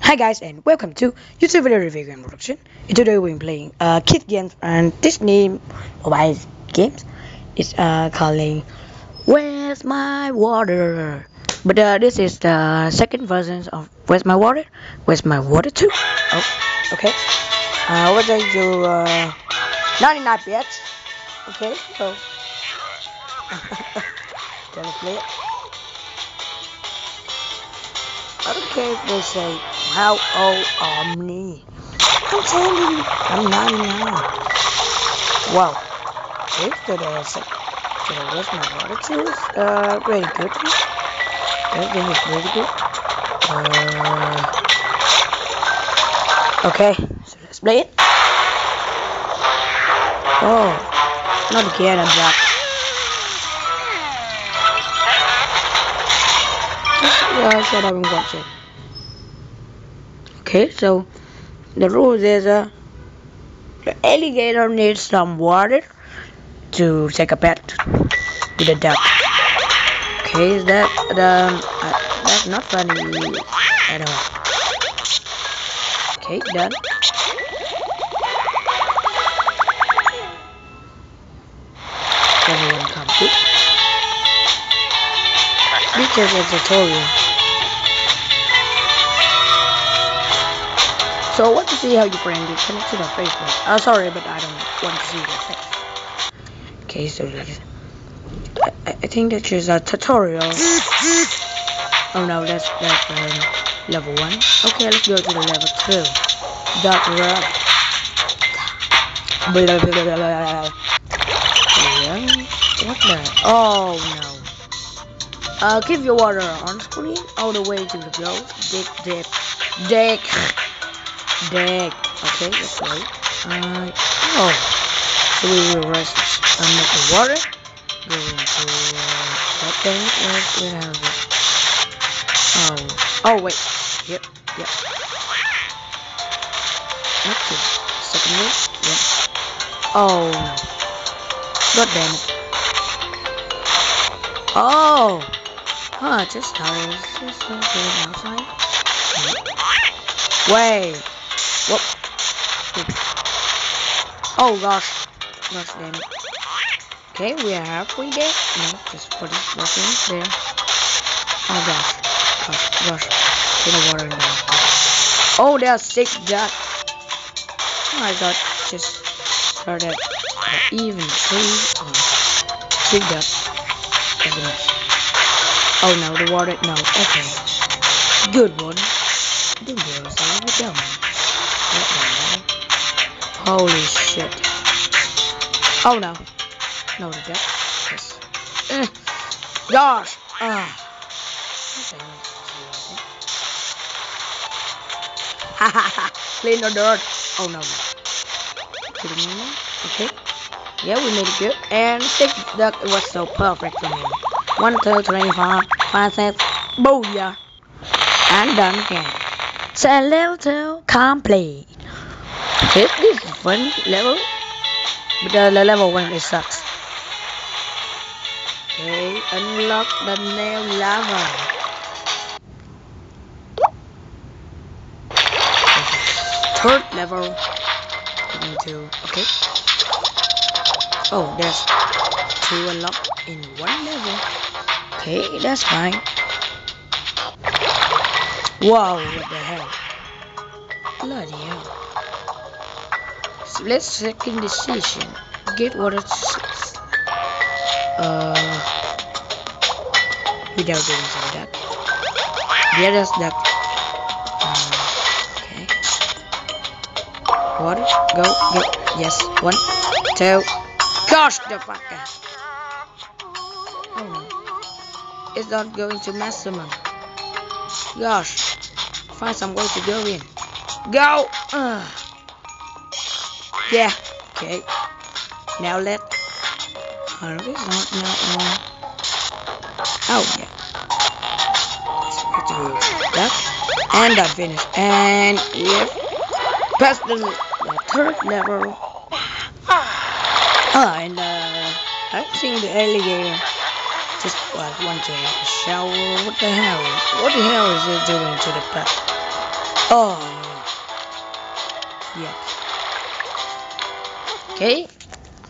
Hi guys and welcome to YouTube Video Review Game Production. Today we're playing uh, Kid Games and this name mobile games is uh, calling Where's My Water? But uh, this is the second version of Where's My Water? Where's My Water 2? Oh, okay. Uh, what are you, uh, 99 bits? Okay, so. Play it. I don't care if they say how old are me. I'm telling you, I'm 99. Wow. If the uh, so where's my water too? Uh, very good. That game is really good. Uh, okay, so let's play it. Oh, not again, I'm back. Yeah, I said I haven't watched it. Okay, so the rules is uh, the alligator needs some water to take a bath with the duck. Okay, is that the uh, that's not funny at all. Okay, done. Everyone come to. This is a tutorial. So I want to see how your friend is connected to Facebook. Uh, sorry, but I don't want to see face. Okay, so this, I, I think that's just a tutorial. Oh no, that's that's um, level one. Okay, let's go to the level two. Dark run. Blah, blah, blah, blah, blah. Yeah, What the? Oh no. Uh, keep your water on screen all the way to the flow. Dick, dick, dick. Deck. Okay, let's wait. Uh, oh. So we will rest under the water. Go into uh, that thing. Where, where have it? Oh. Oh, wait. Yep, yep. Okay. Second one. Yep. Oh, no. God damn it. Oh. Huh, just how is this uh, outside? Wait. Whoop. Oh gosh. Gosh damn it. Okay, we are halfway there. No, just put it back in there. Oh gosh. Gosh, gosh. Get the water in there. Oh, there's six ducks. Oh, I got just started even three three ducks. Oh no, the water no, okay. Good one. Good girl, so you. Holy shit. Oh no. No, the deck. Yes. Eh. Gosh. Ah. Hahaha. Clean the dirt. Oh no. Okay. Yeah, we made it good. And six duck it was so perfect for me. One, two, three, four, five, six. Booyah. And done again. So level two complete. Okay, this one level. But the, level one it sucks. Okay, unlock the nail lava. Third level. Okay. Oh, there's two unlocked in one level. Okay, that's fine. Wow, what the hell? Bloody hell. Let's second decision. Get water six. Uh, without doing some duck. The other's duck. Uh, okay. Water, go, go. Yes, one, two. Gosh, the fucker. Oh, it's not going to maximum. Gosh, find some way to go in. Go! Uh. Yeah, okay. Now let. Oh, this is not, not, no. Oh, yeah. And I finished. And yep. Past the, the third level. Ah, and uh, I think the alligator just like want to have a shower. What the hell? What the hell is it doing to the pet? Oh. Yes. Okay.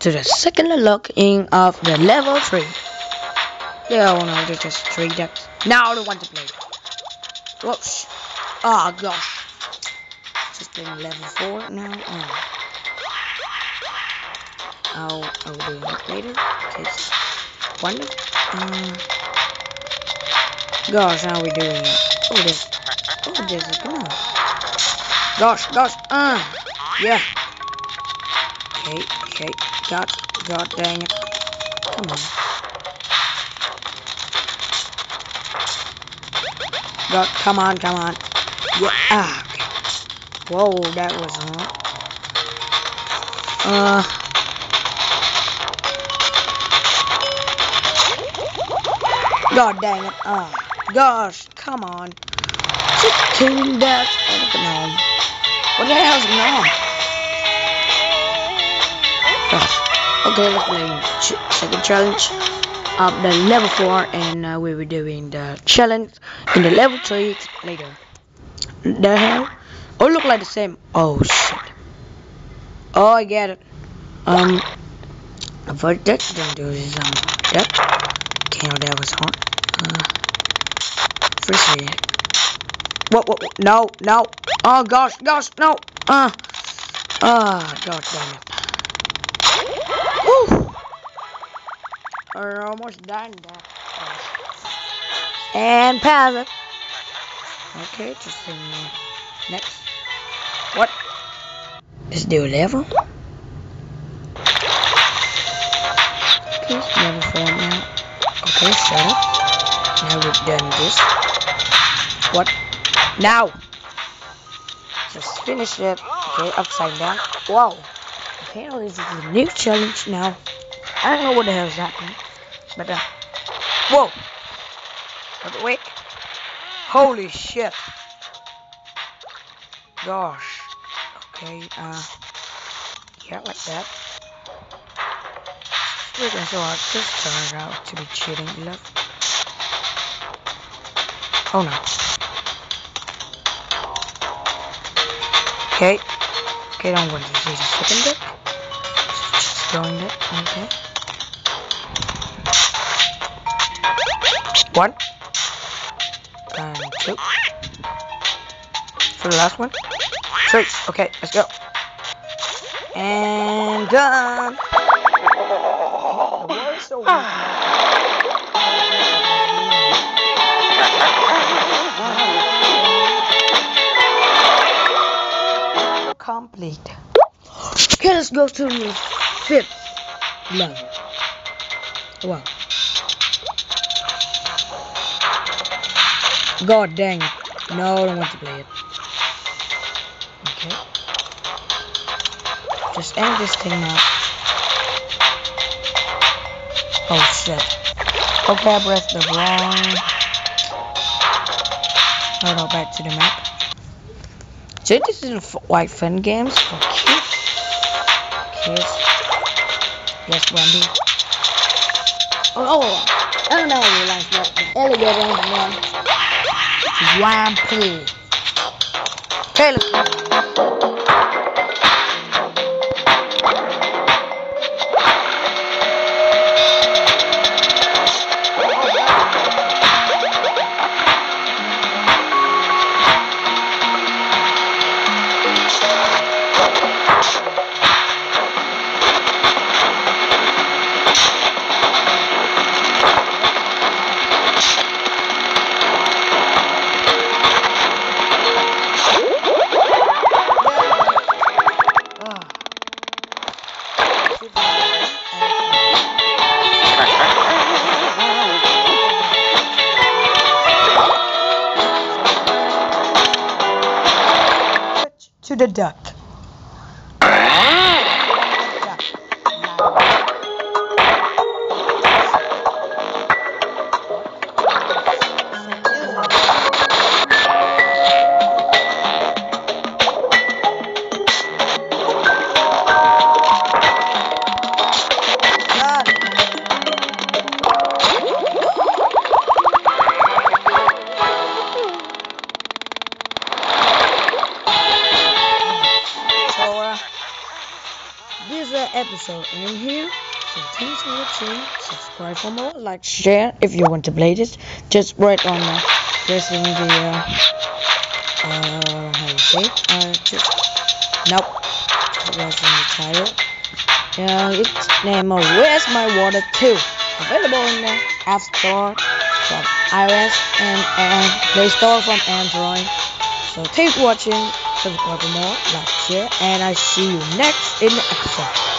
To the second unlocking of the level 3. Yeah, oh no, there's just three decks. Now I don't want to play. Whoops. Oh gosh. Just playing level 4 now. Oh. I'll, I'll do it later. Case one. Uh, gosh, how are we doing it? Oh, this. Oh, this is on. Gosh, gosh, uh, yeah. Okay, okay, god, god dang it. Come on. God, come on, come on. Yeah, ah, okay. Whoa, that was hard. Uh, God dang it. Oh, gosh, come on. Chicken that. Oh, on. What the hell's going on? Okay, let's play second challenge of the level 4 and uh, we will doing the challenge in the level 3 later. The hell? Oh, look like the same. Oh, shit. Oh, I get it. Um, avoid that. Don't do this. Um, that. Okay, oh, that was hard. Uh, first read. What, what, what? No, no. Oh, gosh, gosh, no. Uh, ah, uh, god damn it. We're almost done. And pass it. Okay, just in next. What? Let's do a level. Four now. Okay, shut up. Now we've done this. What? Now! Just finish it. Okay, upside down. Wow. Apparently this is a new challenge now. I don't know what the hell is happening. But, uh, whoa! Wait. Holy shit. Gosh. Okay, uh, yeah, like that. Freaking so hard. This turned out to be cheating enough. Oh no. Okay. Okay, don't want to see the second deck. Just throwing it. Okay. One. And two. For the last one. Three. Okay, let's go. And done. complete. Okay, let's go to the fifth level. Wow. God dang it. No, I don't want to play it. Okay. Just end this thing now. Oh shit. Okay, I pressed the wrong. Hold on, back to the map. So this is like fun games for kids. Kids. Yes, Wendy. Oh, oh, I don't know what you like that. Alligator one. Wham, let's the duck. Episode in here. So thanks for watching. Subscribe for more. Like, share if you want to play this. Just right on uh, pressing the uh, uh how you say? Uh, just nope. Just pressing the title. Yeah, it's name of Where's my water 2? Available in the App Store from iOS and, and Play Store from Android. So thanks for watching. Subscribe for more, like, share, and I see you next in the episode.